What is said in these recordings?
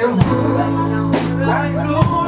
Right, Lord.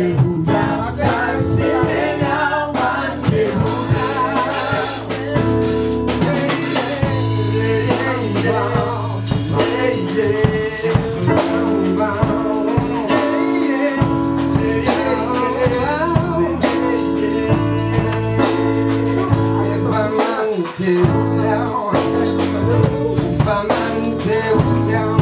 Check, pass up.